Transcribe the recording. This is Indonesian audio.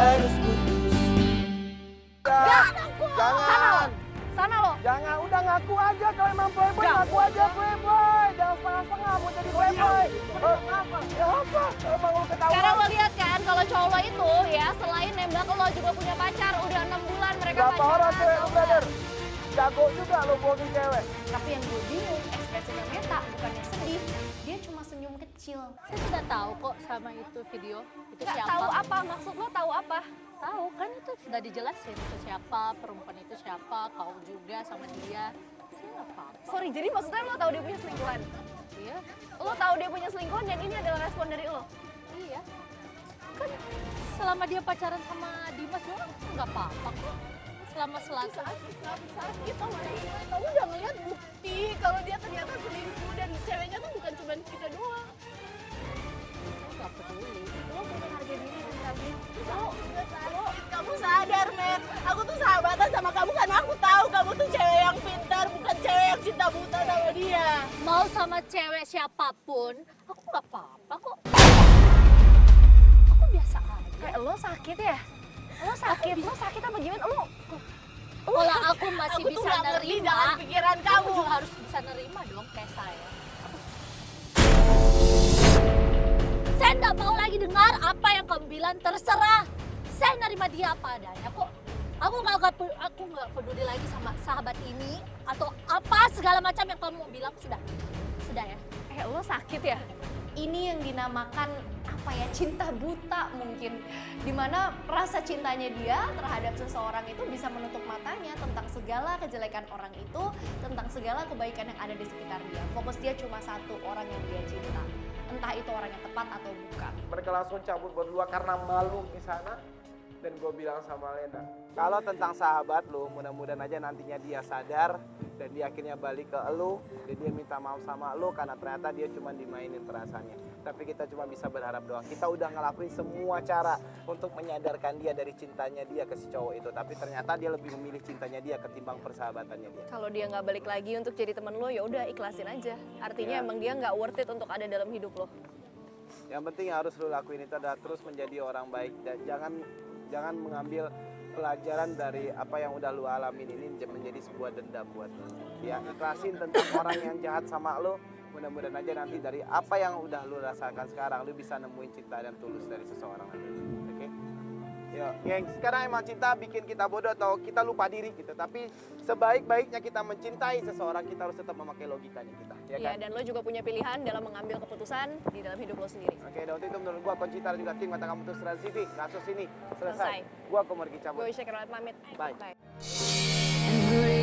harus putus Jangan. Sana lo. Jangan, udah ngaku aja kalau emang playboy, Jangan. ngaku aja playboy. Jangan setengah-setengah mau jadi playboy. Eh, Ya apa? Emang lu ketahuan. Sekarang lo lihat kan kalau cowok lo itu ya selain nembak lo juga punya pacar udah enam bulan mereka Berapa pacaran. orang cewek brother? Jago juga lo bohongin cewek. Tapi yang gue bingung ekspresinya Meta bukannya sedih, dia cuma kecil. Saya sudah tahu kok sama itu video. Itu Gak siapa? tahu apa maksud lo tahu apa? Tahu kan itu sudah dijelasin itu siapa, perempuan itu siapa, kau juga sama dia. Saya nggak apa-apa. Sorry, jadi maksudnya lo tahu dia punya selingkuhan? Iya, Lo tahu dia punya selingkuhan dan ini adalah respon dari lo? iya. Kan selama dia pacaran sama Dimas doang nggak apa-apa kok. Selama selasa. sakit tau gak sih? Aku tuh sahabatan sama kamu karena aku tahu kamu tuh cewek yang pintar bukan cewek yang cinta buta sama dia. Mau sama cewek siapa pun, aku nggak apa-apa kok. Aku biasa aja. Kayak lo sakit ya? Lo sakit, lo sakit apa gimana? Lo Kalau aku masih aku tuh bisa ngerti nerima, jalan pikiran kamu kamu. juga harus bisa nerima dong kayak saya. Saya nggak mau lagi dengar apa yang kamu bilang terserah. Saya nerima dia apa adanya kok. Aku nggak aku nggak peduli lagi sama sahabat ini atau apa segala macam yang kamu mau bilang sudah sudah ya. Eh lo sakit ya? Ini yang dinamakan apa ya cinta buta mungkin di mana rasa cintanya dia terhadap seseorang itu bisa menutup matanya tentang segala kejelekan orang itu tentang segala kebaikan yang ada di sekitar dia fokus dia cuma satu orang yang dia cinta entah itu orang yang tepat atau bukan Mereka langsung cabut berdua karena malu di sana. Dan gue bilang sama Lena, kalau tentang sahabat lu, mudah-mudahan aja nantinya dia sadar dan dia akhirnya balik ke lu dan dia minta maaf sama lu karena ternyata dia cuma dimainin perasaannya. Tapi kita cuma bisa berharap doang. Kita udah ngelakuin semua cara untuk menyadarkan dia dari cintanya dia ke si cowok itu. Tapi ternyata dia lebih memilih cintanya dia ketimbang persahabatannya dia. kalau dia nggak balik lagi untuk jadi teman lo ya udah ikhlasin aja artinya Ya. emang dia nggak worth it untuk ada dalam hidup lo Yang penting yang harus lu lakuin itu adalah terus menjadi orang baik dan jangan jangan mengambil pelajaran dari apa yang udah lu alamin ini menjadi sebuah dendam buat lu. Ya ikhlasin tentang orang yang jahat sama lu. Mudah-mudahan aja nanti dari apa yang udah lu rasakan sekarang lu bisa nemuin cinta dan tulus dari seseorang nanti. Oke? Yo, geng, sekarang emang cinta bikin kita bodoh atau kita lupa diri gitu. Tapi sebaik-baiknya kita mencintai seseorang, kita harus tetap memakai logikanya kita, ya ya kan? dan lo juga punya pilihan dalam mengambil keputusan di dalam hidup lo sendiri Oke, dan itu menurut gua Tara juga tim kata kamu terus TV. Kasus ini selesai. Selesai. Gua Komar cabut. gue Syakir pamit Bye. bye